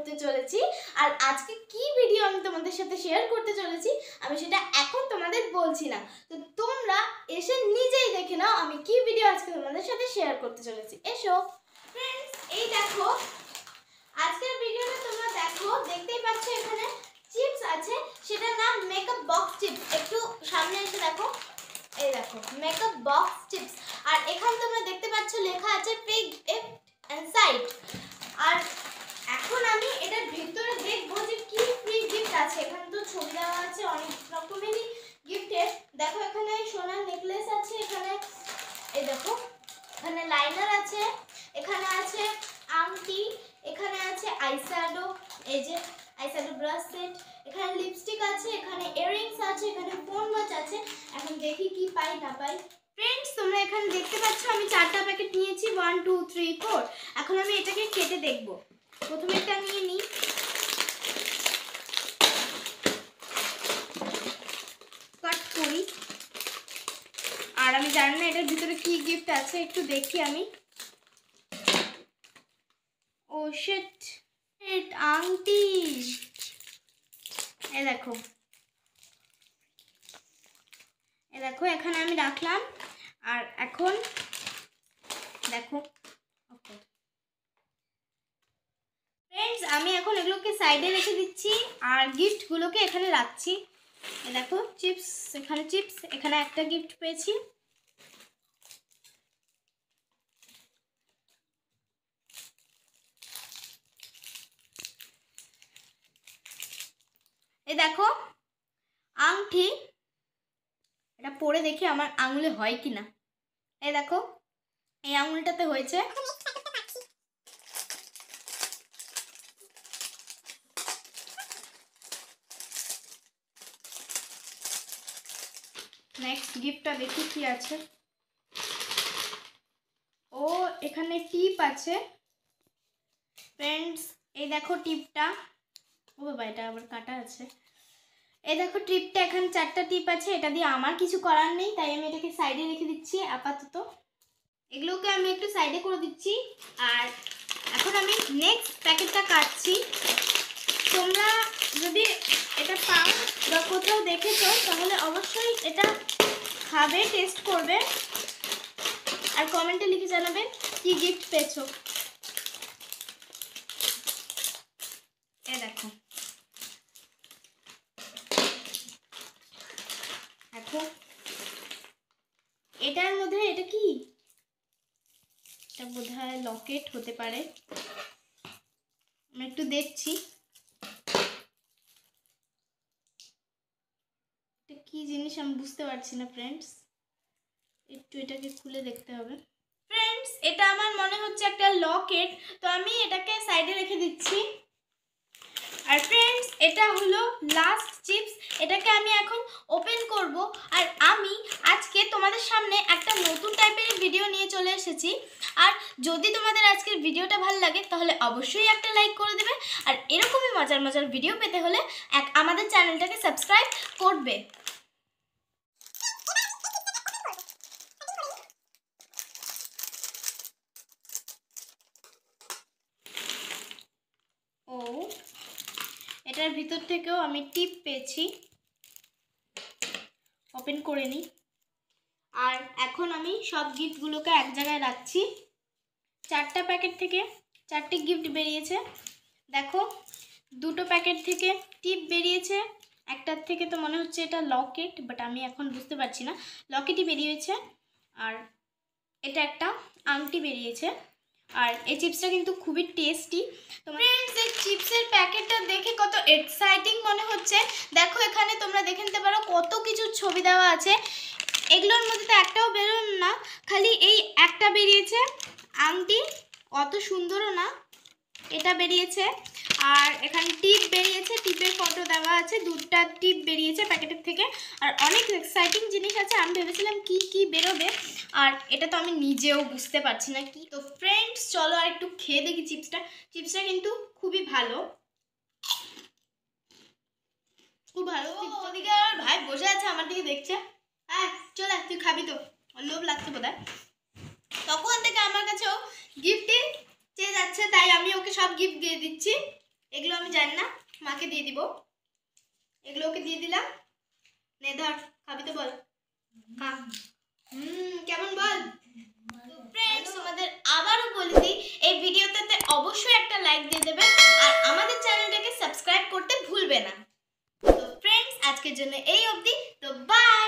করতে চলেছি। আর আজকে কি ভিডিও আমি তোমাদের সাথে শেয়ার করতে চলেছি, আমি সেটা এখন তোমাদের বলছি না। তো তোমরা এসে নিজেই দেখে নাও আমি কি ভিডিও আজকে তোমাদের সাথে শেয়ার করতে চলেছি। এসো। ফ্রেন্ডস এই দেখো, আজকের ভিডিওটা তোমরা দেখো, দেখতেই পাচ্ছ এখানে চিপস আছে, সেটার নাম মেকআপ বক্স চিপস একটু সামনে এসে দেখো, এই দেখো মেকআপ বক্স চিপস আর এখানে তোমরা দেখতে পাচ্ছ লেখা আছে পিগ এফ অ্যান্ড সাইড আর এখন আমি এটার ভিতরে দেখব যে কি ফ্রি গিফট আছে এখানে তো ছবি দেওয়া আছে অনেক রকমেরই গিফটের দেখো এখানে সোনার নেকলেস আছে, এখানে, এই দেখো, এখানে লাইনার আছে, এখানে আছে আংটি, এখানে আছে আইশ্যাডো এই যে আইশ্যাডো ব্রাশ সেট এখানে লিপস্টিক আছে, এখানে ইয়াররিংস আছে, এখানে ফোন ওয়াচ আছে, এখন দেখি কি পাই, না পাই। ফ্রেন্ডস তোমরা এখানে দেখতে পাচ্ছ, আমি চারটা প্যাকেট নিয়েছি ওয়ান টু থ্রি ফোর এখন আমি এটাকে কেটে দেখব। প্রথমে একটা নিয়ে নিই কাট করি। আর আমি জানি না এটার ভিতরে কি গিফট আছে, একটু দেখি আমি। ও শিট আংটি এ দেখো। এ দেখো, এখানে আমি রাখলাম। আর এখন, দেখো ফ্রেন্ডস আমি এখন এগুলোকে সাইডে রেখে দিচ্ছি, আর গিফটগুলোকে এখানে রাখছি। দেখো চিপস এখানে চিপস এখানে একটা গিফট পেয়েছি। এই দেখো, আংটি, এটা পরে দেখি আমার আঙুলে হয় কি না এই দেখো, এই আঙুলটাতে হয়েছে নেক্সট গিফটটা দেখি কি আছে। ও, এখানে টিপ আছে। ফ্রেন্ডস এই দেখো টিপটা ও বাবা, এটা আবার কাটা আছে। এই দেখো টিপটা এখানে চারটা টিপ আছে। এটা দিয়ে আমার কিছু করার নেই, তাই আমি এটাকে সাইডে রেখে দিচ্ছি, আপাতত। এগুলোকে আমি একটু সাইডে করে দিচ্ছি। আর এখন আমি নেক্সট প্যাকেটটা কাটছি। তোমরা যদি এটা পাও বা কোথাও দেখেছ, তাহলে অবশ্যই এটা খাবে টেস্ট করবে। আর কমেন্টে লিখে জানাবে কি গিফট পেয়েছ। এ এটার মধ্যে এটা কি? এটা বোধ লকেট হতে পারে। আমি একটু দেখছি এটা কি জিনিস আমি বুঝতে পারছি না ফ্রেন্ডস একটু এটাকে খুলে দেখতে হবে। ফ্রেন্ডস এটা আমার মনে হচ্ছে একটা লকেট, তো আমি এটাকে সাইডে রেখে দিচ্ছি। আর ফ্রেন্ডস এটা হলো লাস্ট চিপস এটাকে আমি এখন ওপেন করব। আর আমি আজকে তোমাদের সামনে একটা নতুন টাইপের ভিডিও নিয়ে চলে এসেছি। আর যদি তোমাদের আজকের ভিডিওটা ভালো লাগে, তাহলে অবশ্যই একটা লাইক করে দেবে। আর এরকমই মজার মজার ভিডিও পেতে হলে এক আমাদের চ্যানেলটাকে সাবস্ক্রাইব করবে ও এটার ভিতর থেকেও আমি টিপ পেয়েছি। ওপেন করে নিই। আর এখন আমি সব গিফটগুলোকে এক জায়গায় রাখছি। চারটা প্যাকেট থেকে চারটে গিফট বেরিয়েছে। দেখো, দুটো প্যাকেট থেকে টিপ বেরিয়েছে, একটার থেকে তো মনে হচ্ছে এটা লকেট বাট আমি এখন বুঝতে পারছি না। লকেটই বেরিয়েছে, আর এটা একটা আংটি বেরিয়েছে। আর এই চিপসটা কিন্তু খুবই টেস্টি ফ্রেন্ডস এই চিপসের প্যাকেটটা দেখে কত এক্সাইটিং মনে হচ্ছে। দেখো এখানে তোমরা দেখে নিতে পারো কত কিছু ছবি দেওয়া আছে। এগুলোর মধ্যে তো একটাও বেরোন না, খালি এই একটা বেরিয়েছে। আংটি, অত সুন্দরও না, এটা বেরিয়েছে। আর এখানে টিপ বেরিয়েছে টিপের আছে দুটা টিপ বেরিয়েছে প্যাকেটের থেকে। আর অনেক এক্সাইটিং জিনিস আছে আমি ভেবেছিলাম কি কি বেরোবে। আর এটা তো আমি নিজেও বুঝতে পারছি না কি। তো ফ্রেন্ডস চলো আর একটু খেয়ে দেখি চিপসটা চিপসটা কিন্তু খুবই ভালো। খুব ভালো। ওদিকে আমার ভাই বসে আছে আমার দিকে দেখছে। হ্যাঁ চলে তুই খাবি তো। লোভ লাগছে বোধ তখন থেকে আমার কাছেও গিফটে চেয়ে যাচ্ছে তাই আমি ওকে সব গিফট দিয়ে দিচ্ছি। এগুলো আমি জানি না মাকে দিয়ে দিব। এগুলো ওকে দিয়ে দিলাম। নে ধর খাবি তো বল। খা। হুম কেমন বল? ফ্রেন্ডস তোমাদের আবারও বলে দিই এই ভিডিওটাতে অবশ্যই একটা লাইক দিয়ে দেবে আর আমাদের চ্যানেলটাকে সাবস্ক্রাইব করতে ভুলবে না। তো ফ্রেন্ডস আজকের জন্য এই অবধি। তো বাই